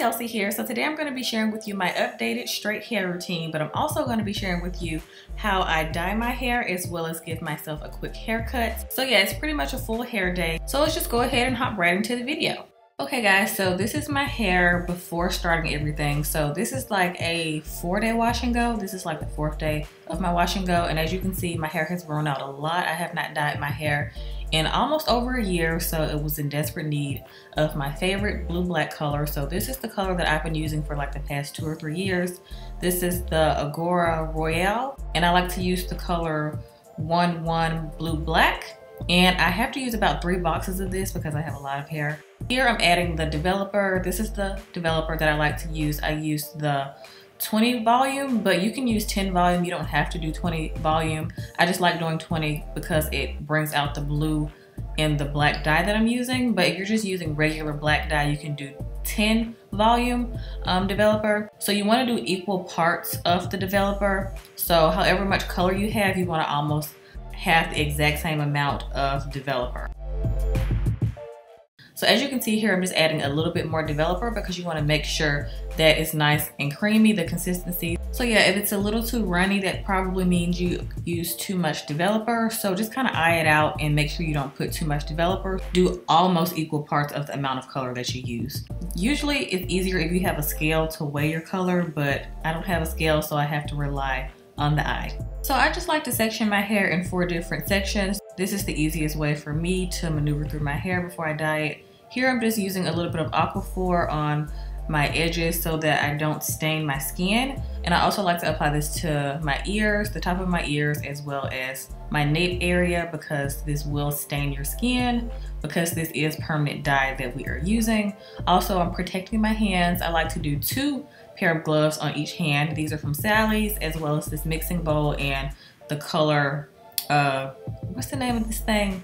Kelsey here. So today I'm going to be sharing with you my updated straight hair routine, but I'm also going to be sharing with you how I dye my hair as well as give myself a quick haircut. So yeah, it's pretty much a full hair day. So let's just go ahead and hop right into the video. Okay guys, so this is my hair before starting everything. So this is like a four day wash and go. This is like the fourth day of my wash and go. And as you can see, my hair has grown out a lot. I have not dyed my hair in almost over a year. So it was in desperate need of my favorite blue black color. So this is the color that I've been using for like the past two or three years. This is the Igora Royale. And I like to use the color 1-1 blue black. And I have to use about three boxes of this because I have a lot of hair. Here I'm adding the developer. This is the developer that I like to use. I use the 20 volume, but you can use 10 volume. You don't have to do 20 volume. I just like doing 20 because it brings out the blue in the black dye that I'm using. But if you're just using regular black dye, you can do 10 volume um, developer. So you wanna do equal parts of the developer. So however much color you have, you wanna almost have the exact same amount of developer. So as you can see here, I'm just adding a little bit more developer because you wanna make sure that it's nice and creamy, the consistency. So yeah, if it's a little too runny, that probably means you use too much developer. So just kind of eye it out and make sure you don't put too much developer. Do almost equal parts of the amount of color that you use. Usually it's easier if you have a scale to weigh your color, but I don't have a scale, so I have to rely on the eye. So I just like to section my hair in four different sections. This is the easiest way for me to maneuver through my hair before I dye it. Here I'm just using a little bit of Aquaphor on my edges so that I don't stain my skin. And I also like to apply this to my ears, the top of my ears, as well as my nape area because this will stain your skin because this is permanent dye that we are using. Also, I'm protecting my hands. I like to do two pair of gloves on each hand. These are from Sally's as well as this mixing bowl and the color, uh, what's the name of this thing?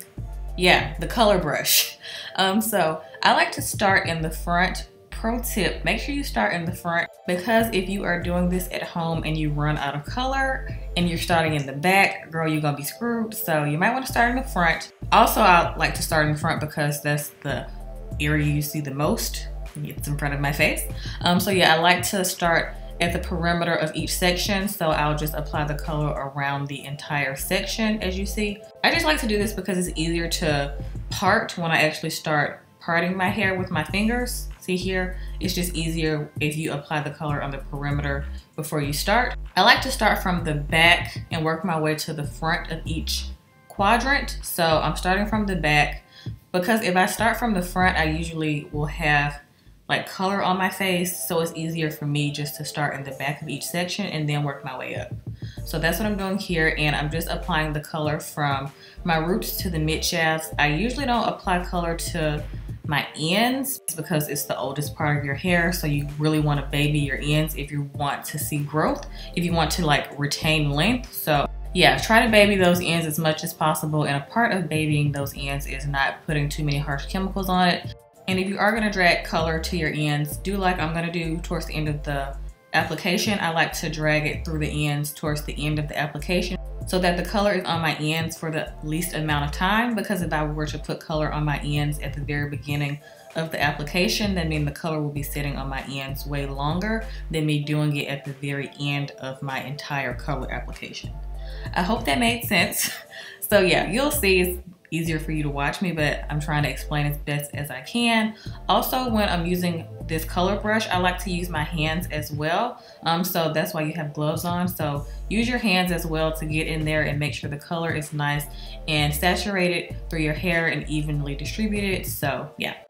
Yeah, the color brush. Um, so I like to start in the front. Pro tip, make sure you start in the front because if you are doing this at home and you run out of color and you're starting in the back, girl, you're gonna be screwed. So you might wanna start in the front. Also, I like to start in the front because that's the area you see the most. It's in front of my face. Um, so yeah, I like to start at the perimeter of each section. So I'll just apply the color around the entire section as you see. I just like to do this because it's easier to part when I actually start parting my hair with my fingers. See here, it's just easier if you apply the color on the perimeter before you start. I like to start from the back and work my way to the front of each quadrant. So I'm starting from the back because if I start from the front, I usually will have like color on my face so it's easier for me just to start in the back of each section and then work my way up. So that's what I'm doing here and I'm just applying the color from my roots to the mid shafts. I usually don't apply color to my ends because it's the oldest part of your hair so you really want to baby your ends if you want to see growth if you want to like retain length so yeah try to baby those ends as much as possible and a part of babying those ends is not putting too many harsh chemicals on it and if you are gonna drag color to your ends, do like I'm gonna do towards the end of the application. I like to drag it through the ends towards the end of the application so that the color is on my ends for the least amount of time because if I were to put color on my ends at the very beginning of the application, that means the color will be sitting on my ends way longer than me doing it at the very end of my entire color application. I hope that made sense. So yeah, you'll see easier for you to watch me, but I'm trying to explain as best as I can. Also, when I'm using this color brush, I like to use my hands as well. Um, so that's why you have gloves on. So use your hands as well to get in there and make sure the color is nice and saturated through your hair and evenly distributed. So yeah.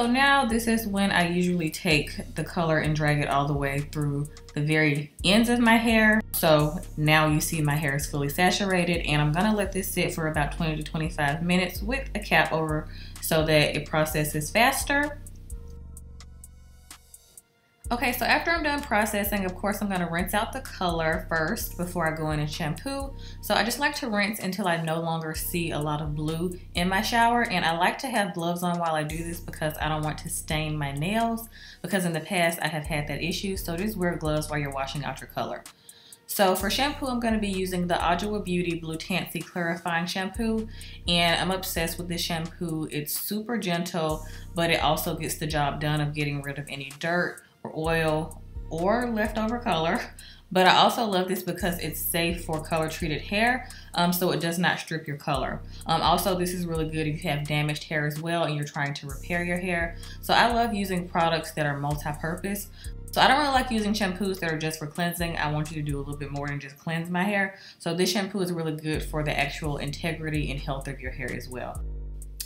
So now this is when I usually take the color and drag it all the way through the very ends of my hair. So now you see my hair is fully saturated and I'm gonna let this sit for about 20 to 25 minutes with a cap over so that it processes faster. Okay, so after I'm done processing, of course, I'm gonna rinse out the color first before I go in and shampoo. So I just like to rinse until I no longer see a lot of blue in my shower. And I like to have gloves on while I do this because I don't want to stain my nails because in the past I have had that issue. So just wear gloves while you're washing out your color. So for shampoo, I'm going to be using the Adwoa Beauty Blue Tansy Clarifying Shampoo. And I'm obsessed with this shampoo. It's super gentle, but it also gets the job done of getting rid of any dirt oil or leftover color. But I also love this because it's safe for color treated hair, um, so it does not strip your color. Um, also, this is really good if you have damaged hair as well and you're trying to repair your hair. So I love using products that are multi-purpose. So I don't really like using shampoos that are just for cleansing. I want you to do a little bit more than just cleanse my hair. So this shampoo is really good for the actual integrity and health of your hair as well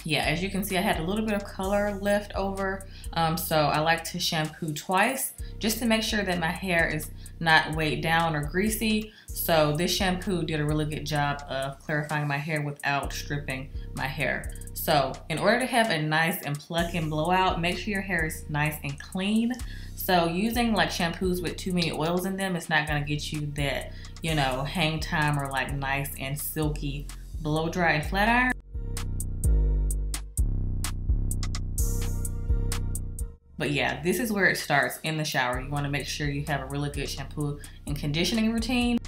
yeah, as you can see, I had a little bit of color left over. Um, so I like to shampoo twice just to make sure that my hair is not weighed down or greasy. So this shampoo did a really good job of clarifying my hair without stripping my hair. So in order to have a nice and pluck-in blowout, make sure your hair is nice and clean. So using like shampoos with too many oils in them, it's not gonna get you that, you know, hang time or like nice and silky blow dry and flat iron. But yeah, this is where it starts in the shower. You wanna make sure you have a really good shampoo and conditioning routine.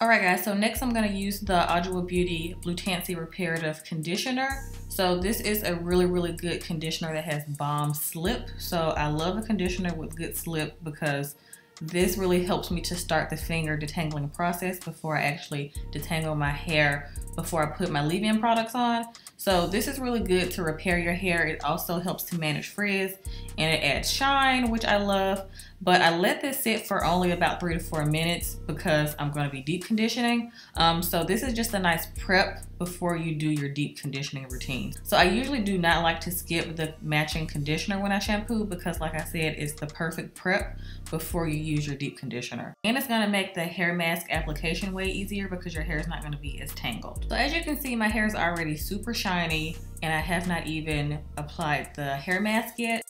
All right guys, so next I'm gonna use the Adwoa Beauty Blue Tansy Reparative Conditioner. So this is a really, really good conditioner that has bomb slip. So I love a conditioner with good slip because this really helps me to start the finger detangling process before I actually detangle my hair before I put my leave-in products on. So this is really good to repair your hair. It also helps to manage frizz and it adds shine, which I love. But I let this sit for only about three to four minutes because I'm gonna be deep conditioning. Um, so this is just a nice prep before you do your deep conditioning routine. So I usually do not like to skip the matching conditioner when I shampoo because like I said, it's the perfect prep before you use your deep conditioner. And it's gonna make the hair mask application way easier because your hair is not gonna be as tangled. So as you can see, my hair is already super shiny and I have not even applied the hair mask yet.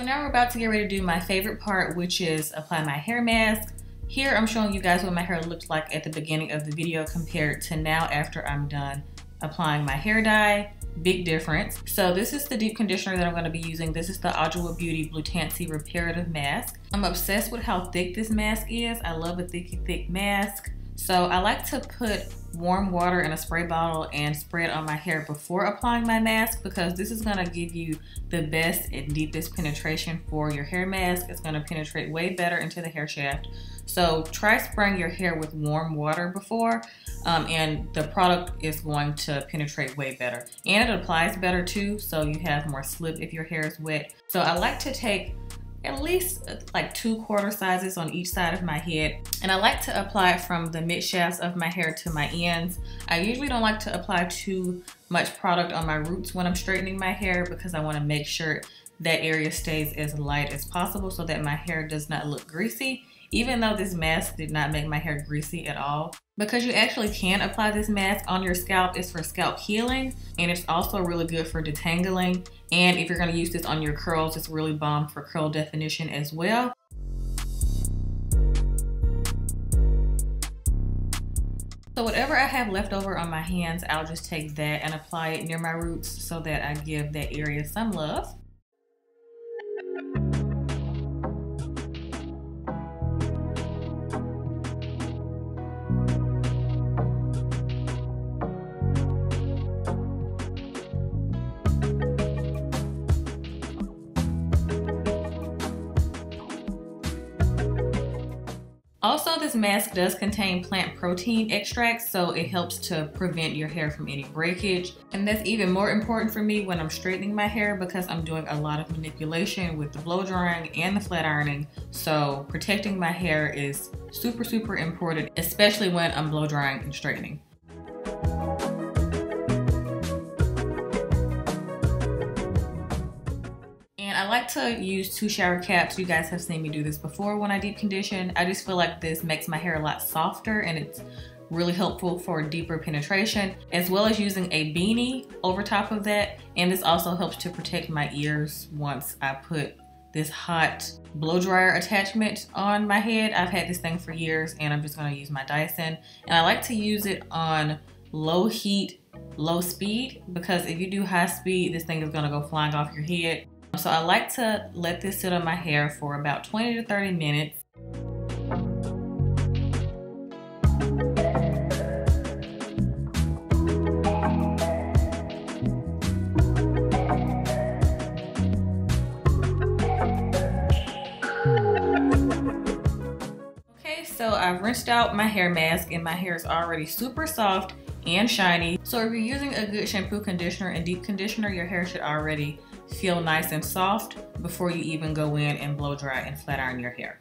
So now we're about to get ready to do my favorite part, which is apply my hair mask. Here I'm showing you guys what my hair looked like at the beginning of the video compared to now after I'm done applying my hair dye. Big difference. So this is the deep conditioner that I'm going to be using. This is the Adwoa Beauty Blue Tansy Reparative Mask. I'm obsessed with how thick this mask is. I love a thicky thick mask. So I like to put warm water in a spray bottle and spray it on my hair before applying my mask because this is gonna give you the best and deepest penetration for your hair mask. It's gonna penetrate way better into the hair shaft. So try spraying your hair with warm water before um, and the product is going to penetrate way better. And it applies better too, so you have more slip if your hair is wet. So I like to take at least uh, like two quarter sizes on each side of my head. And I like to apply it from the mid shafts of my hair to my ends. I usually don't like to apply too much product on my roots when I'm straightening my hair because I wanna make sure that area stays as light as possible so that my hair does not look greasy even though this mask did not make my hair greasy at all. Because you actually can apply this mask on your scalp, it's for scalp healing and it's also really good for detangling. And if you're gonna use this on your curls, it's really bomb for curl definition as well. So whatever I have left over on my hands, I'll just take that and apply it near my roots so that I give that area some love. Mask does contain plant protein extracts, so it helps to prevent your hair from any breakage. And that's even more important for me when I'm straightening my hair because I'm doing a lot of manipulation with the blow drying and the flat ironing. So protecting my hair is super, super important, especially when I'm blow drying and straightening. To use two shower caps. You guys have seen me do this before when I deep condition. I just feel like this makes my hair a lot softer and it's really helpful for deeper penetration, as well as using a beanie over top of that. And this also helps to protect my ears once I put this hot blow dryer attachment on my head. I've had this thing for years and I'm just gonna use my Dyson. And I like to use it on low heat, low speed, because if you do high speed, this thing is gonna go flying off your head. So I like to let this sit on my hair for about 20 to 30 minutes. Okay, so I've rinsed out my hair mask and my hair is already super soft and shiny. So if you're using a good shampoo conditioner and deep conditioner, your hair should already feel nice and soft before you even go in and blow dry and flat iron your hair.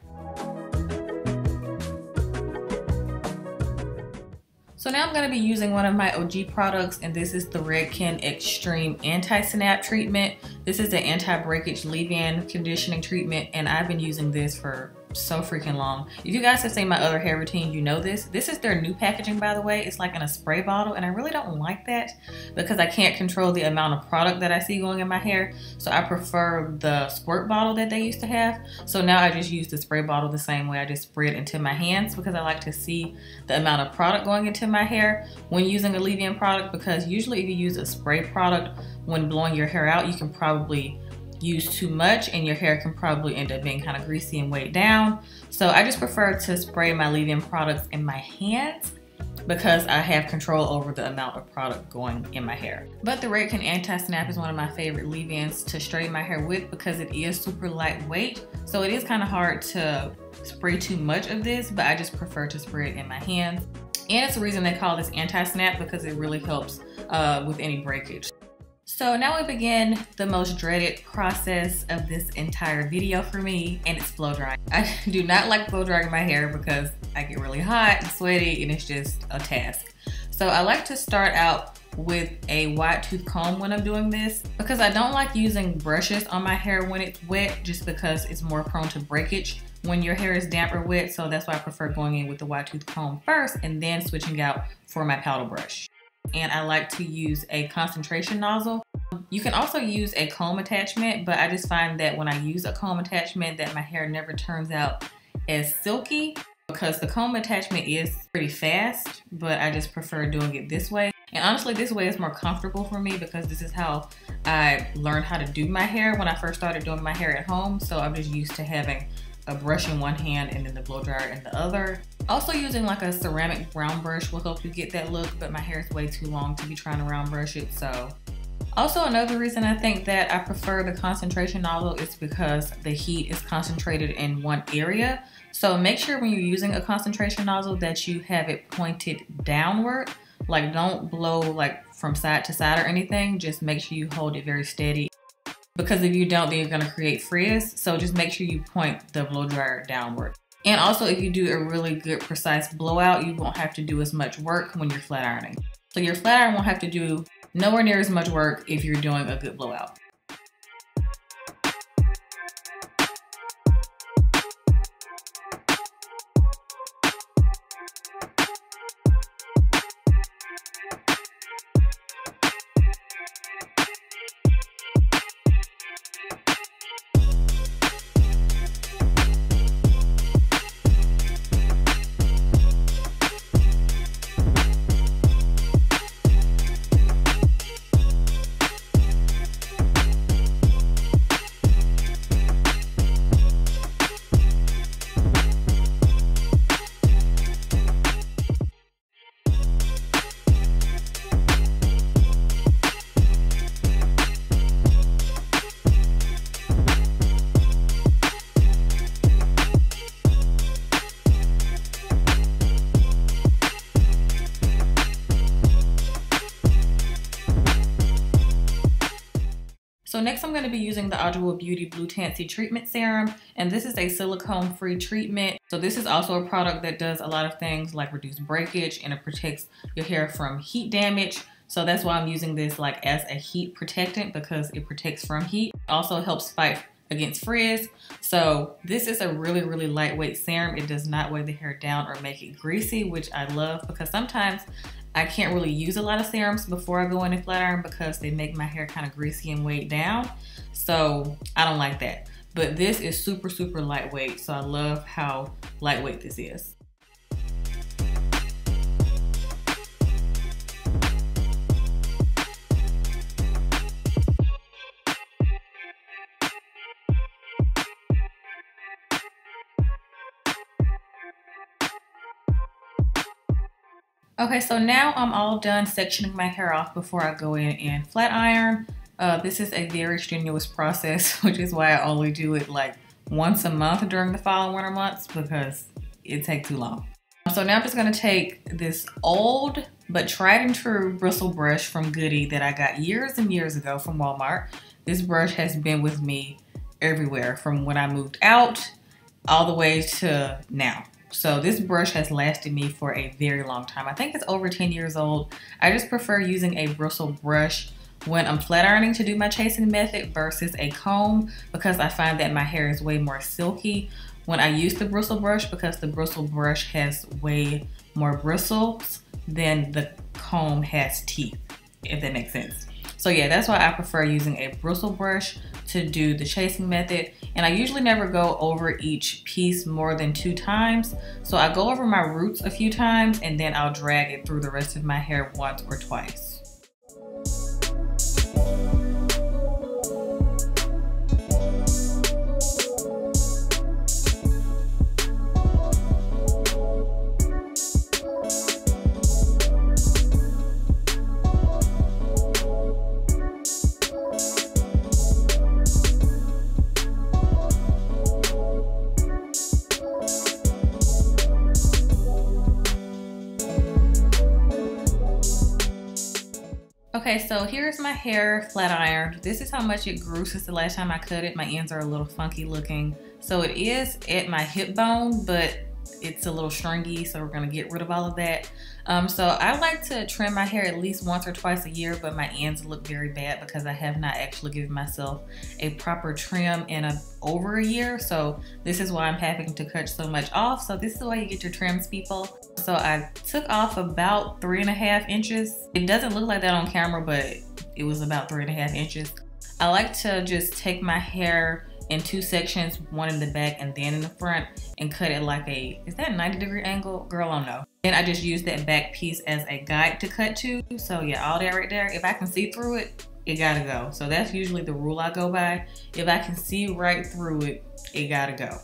So now I'm going to be using one of my OG products and this is the Redken Extreme Anti-Snap Treatment. This is an anti-breakage leave-in conditioning treatment and I've been using this for so freaking long. If you guys have seen my other hair routine, you know this. This is their new packaging, by the way. It's like in a spray bottle, and I really don't like that because I can't control the amount of product that I see going in my hair. So I prefer the squirt bottle that they used to have. So now I just use the spray bottle the same way. I just spray it into my hands because I like to see the amount of product going into my hair when using a leave-in product because usually if you use a spray product when blowing your hair out, you can probably use too much and your hair can probably end up being kind of greasy and weighed down. So I just prefer to spray my leave-in products in my hands because I have control over the amount of product going in my hair. But the Redken Anti-Snap is one of my favorite leave-ins to straighten my hair with because it is super lightweight. So it is kind of hard to spray too much of this, but I just prefer to spray it in my hands. And it's the reason they call this anti-snap because it really helps uh, with any breakage. So now we begin the most dreaded process of this entire video for me, and it's blow drying. I do not like blow drying my hair because I get really hot and sweaty and it's just a task. So I like to start out with a wide tooth comb when I'm doing this because I don't like using brushes on my hair when it's wet just because it's more prone to breakage when your hair is damp or wet. So that's why I prefer going in with the wide tooth comb first and then switching out for my paddle brush and I like to use a concentration nozzle. You can also use a comb attachment, but I just find that when I use a comb attachment that my hair never turns out as silky because the comb attachment is pretty fast, but I just prefer doing it this way. And honestly, this way is more comfortable for me because this is how I learned how to do my hair when I first started doing my hair at home. So I'm just used to having a brush in one hand and then the blow dryer in the other. Also using like a ceramic round brush will help you get that look, but my hair is way too long to be trying to round brush it, so. Also another reason I think that I prefer the concentration nozzle is because the heat is concentrated in one area. So make sure when you're using a concentration nozzle that you have it pointed downward. Like don't blow like from side to side or anything. Just make sure you hold it very steady because if you don't, then you're gonna create frizz. So just make sure you point the blow dryer downward. And also if you do a really good precise blowout, you won't have to do as much work when you're flat ironing. So your flat iron won't have to do nowhere near as much work if you're doing a good blowout. So next I'm going to be using the Adwoa Beauty Blue Tansy Treatment Serum. And this is a silicone-free treatment. So this is also a product that does a lot of things like reduce breakage and it protects your hair from heat damage. So that's why I'm using this like as a heat protectant because it protects from heat. Also helps fight against frizz. So this is a really, really lightweight serum. It does not weigh the hair down or make it greasy, which I love because sometimes I can't really use a lot of serums before I go in a flat iron because they make my hair kind of greasy and weighed down. So I don't like that. But this is super, super lightweight. So I love how lightweight this is. Okay, so now I'm all done sectioning my hair off before I go in and flat iron. Uh, this is a very strenuous process, which is why I only do it like once a month during the fall and winter months because it takes too long. So now I'm just gonna take this old but tried and true bristle brush from Goody that I got years and years ago from Walmart. This brush has been with me everywhere from when I moved out all the way to now. So this brush has lasted me for a very long time. I think it's over 10 years old. I just prefer using a bristle brush when I'm flat ironing to do my chasing method versus a comb because I find that my hair is way more silky when I use the bristle brush because the bristle brush has way more bristles than the comb has teeth, if that makes sense. So yeah, that's why I prefer using a bristle brush to do the chasing method. And I usually never go over each piece more than two times. So I go over my roots a few times and then I'll drag it through the rest of my hair once or twice. Okay, so here's my hair flat ironed. This is how much it grew since the last time I cut it. My ends are a little funky looking. So it is at my hip bone, but it's a little stringy, so we're gonna get rid of all of that. Um, so I like to trim my hair at least once or twice a year, but my ends look very bad because I have not actually given myself a proper trim in a, over a year. So this is why I'm having to cut so much off. So this is why you get your trims, people. So I took off about three and a half inches. It doesn't look like that on camera, but it was about three and a half inches. I like to just take my hair in two sections, one in the back and then in the front, and cut it like a, is that a 90 degree angle? Girl, I don't know. Then I just use that back piece as a guide to cut to. So yeah, all that right there, if I can see through it, it gotta go. So that's usually the rule I go by. If I can see right through it, it gotta go.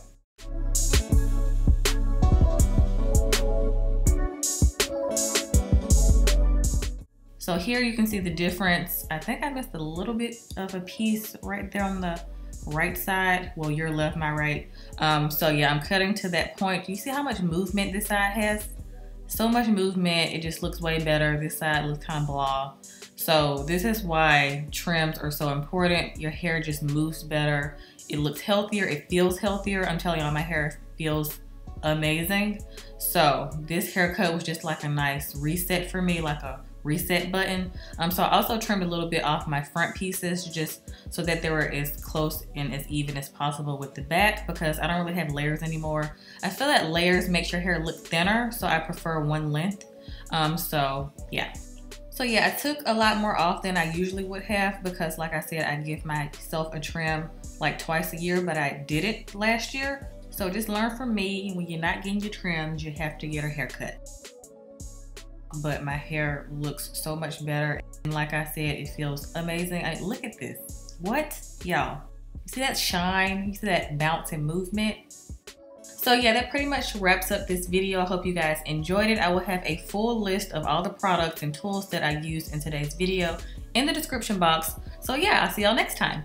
So here you can see the difference. I think I missed a little bit of a piece right there on the right side. Well, your left, my right. Um, so yeah, I'm cutting to that point. You see how much movement this side has? So much movement, it just looks way better. This side looks kind of blah. So this is why trims are so important. Your hair just moves better. It looks healthier, it feels healthier. I'm telling y'all, my hair feels amazing. So this haircut was just like a nice reset for me, like a reset button. Um, so I also trimmed a little bit off my front pieces just so that they were as close and as even as possible with the back because I don't really have layers anymore. I feel that layers makes your hair look thinner, so I prefer one length. Um, so yeah. So yeah, I took a lot more off than I usually would have because like I said, I give myself a trim like twice a year, but I did it last year. So just learn from me, when you're not getting your trims, you have to get a haircut but my hair looks so much better. And like I said, it feels amazing. I mean, look at this. What? Y'all, see that shine? You see that bounce and movement? So yeah, that pretty much wraps up this video. I hope you guys enjoyed it. I will have a full list of all the products and tools that I used in today's video in the description box. So yeah, I'll see y'all next time.